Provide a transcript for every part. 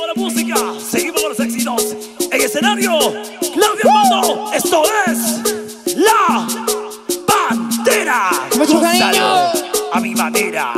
con la música, seguimos con los éxitos. En escenario, Claudio Mundo, esto es La Bandera. Mucho cariño. A mi manera.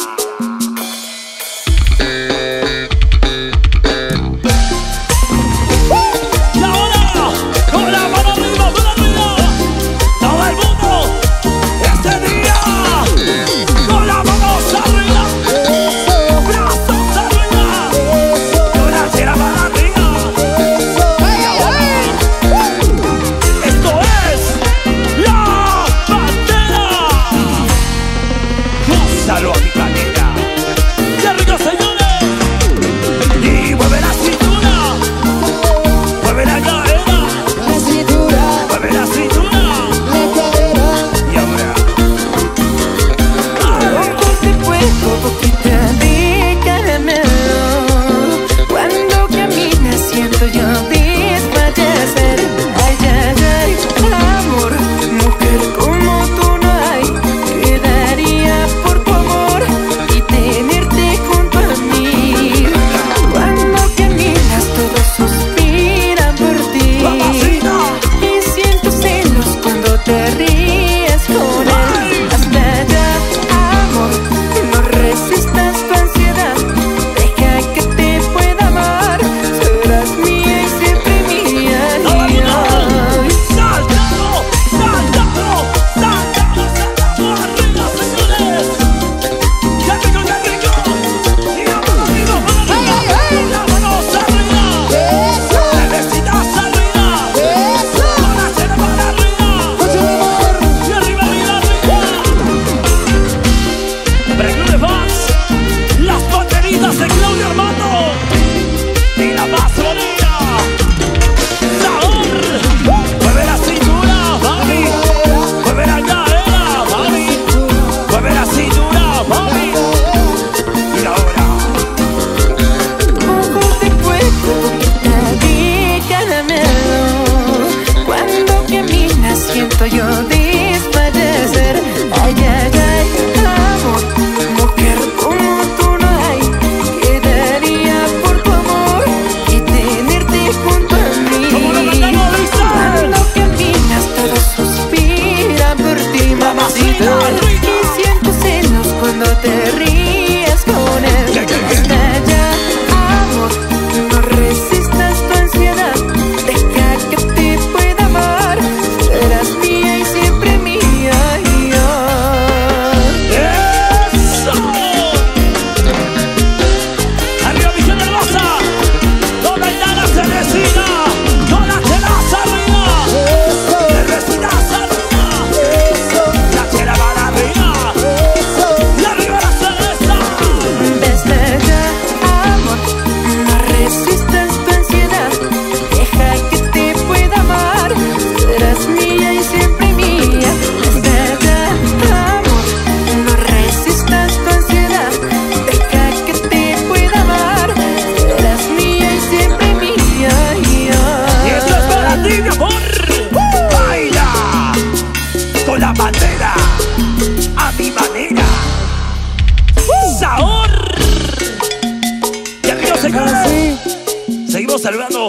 saludando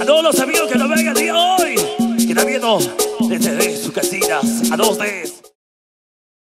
a todos los amigos que nos ven el día hoy, que están viendo desde sus casitas, a dos de